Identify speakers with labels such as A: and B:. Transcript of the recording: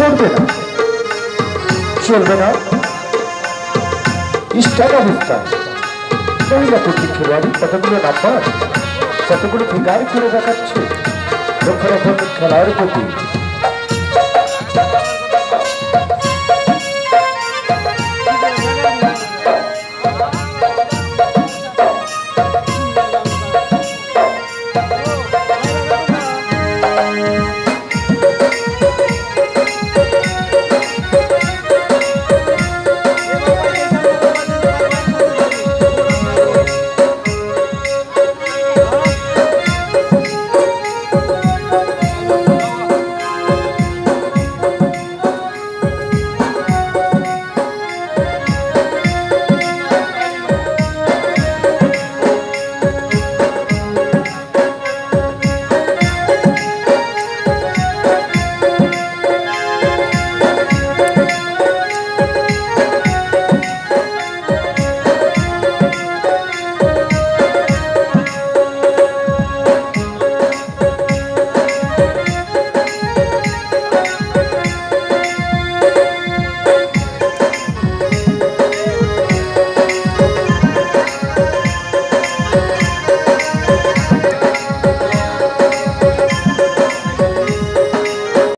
A: করবে না চলবে না? স্টার অবস্থা মহিলা কর্তৃক খেলোয়াড়ি, কতগুলো নাম্বার? কতগুলো ফিগার করে দেখাচ্ছে? রক্ষণাত্মক খেলার প্রতি